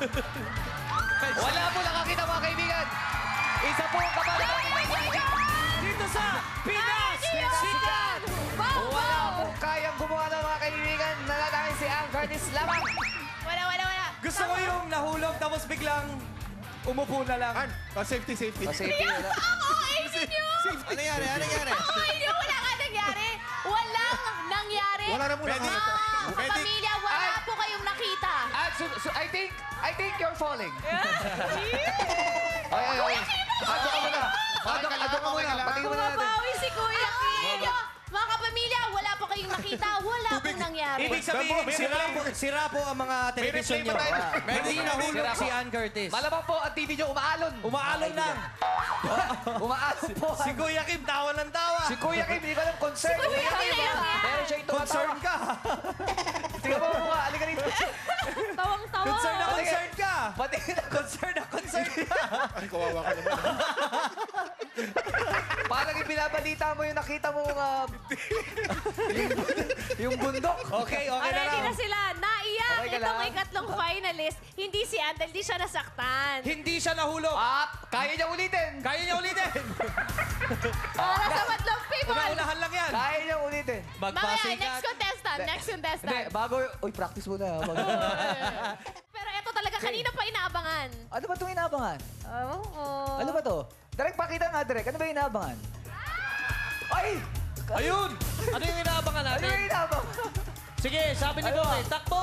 Wala po nakakita mga kaibigan. Isa po ang kapalaran ng Dito sa Pinas! Sikat! Wow, Wala wow! po kayang gumawa ng mga kaibigan. Nananahin si Ann Curtis lamang. Wala, wala, wala. Gusto ko yung nahulog tapos biglang umupo na lang. An, oh, safety, safety. Kasi wala. Ang OA ninyo! Ano nangyari? Ano nangyari? Ang OA ninyo! Wala nga nangyari! Walang nangyari! Wala na muna. Mga kapamilya, wala po kayong nakita. At so, so, I think, I think you're falling. Ay, ay, ay. Ado ka muna. Ado ka, ado ka muna. Patingin muna natin. Bumabawi si Kuya Kim. Mga kapamilya, wala po kayong nakita. Wala pong nangyari. Ibig sabihin, sira po, sira po ang mga television nyo. pa. Hindi nahulog si Ann Curtis. Malamang po ang TV nyo umaalon. Umaalon lang. Umaalon po. Si Kuya Kim, tawa ng tawa. Si Kuya Kim, hindi ko alam concern. Si Kuya Kim, Meron siya yung tumatawa. Concern ka. Tingnan mo mukha. Alika rito. Tawang-tawa. Concern Concern na concern ka. Ay, kawawa ka naman. Parang ibinabalita mo yung nakita mo uh, yung, yung bundok. Okay, okay na Ready lang. na sila. Naiyak Okay ka itong lang? ikatlong finalist. Hindi si Andel, di siya nasaktan. Hindi siya nahulog. Ah, kaya niya ulitin. Kaya niya ulitin. Para sa madlang people. Una-unahan lang yan. Kaya niya ulitin. Mamaya, next contestant. Next Hindi, contestant. bago... Uy, practice muna. ah, Bago. Pero ito talaga, kanina pa inaabangan. Ano ba itong inaabangan? Oo. Ano ba to? Direk, pakita nga, Direk. Ano ba yung inaabangan? Ay! Ayun! Ano yung inaabangan Ano natin? yung inaabangan? Sige, sabi ni Ano? Takbo!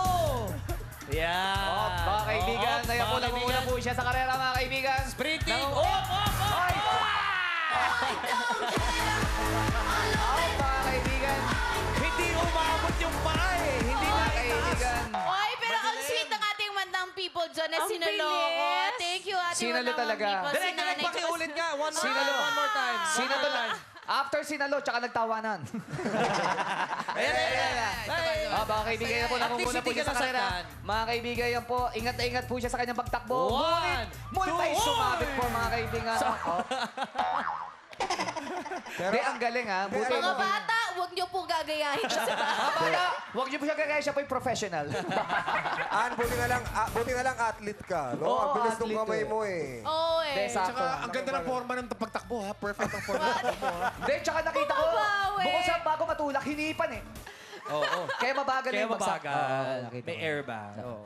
Yan. Oh, mga kaibigan, ngayon po kaibigan. po siya sa karera, mga kaibigan. Sprinting! Nangu- Oh, oh, oh! Ay! Out, mga kaibigan. Hindi umabot yung paa eh. Hindi Mga kaibigan. Oy, pero ang sweet ng ating mandang people dyan na Ang sinuloko. bilis. Sinalo talaga. Direk, direk, pakiulit nga. One more, Sinalo. one more time. Sinalo lang. After sinalo, tsaka nagtawanan. Ayan, ayan, ayan. Ay, Ah, mga kaibigan, po, nangunguna po siya sa nasaktan. Mga kaibigan, yan po, ingat na ingat po siya sa kanyang pagtakbo. One, Ngunit, multay two, sumabit po, mga kaibigan. Hindi, ang galing ha. Buti Mga bata, huwag niyo po gagayahin siya sa bahay. Bata, huwag niyo po siya gagaya, siya po yung professional. An, buti na lang, ah, buti na lang athlete ka. No? Oo, Ang bilis ng athlete kamay eh. mo eh. Oo eh. Sakto. Tsaka, ang ganda ng forma ng pagtakbo, ha? Perfect ang forma ng takbo, ha? Hindi, tsaka nakita ko, Bumabawi. bukod sa bago matulak, hinipan eh. Oo. Kaya mabagal na Kaya yung bagsak. mabagal. Oo, nakita May ko. air ba? Oo.